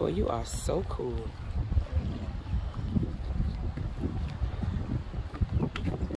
Boy, you are so cool.